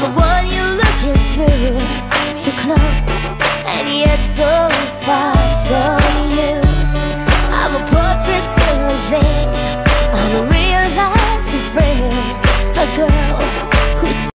The one you're looking through.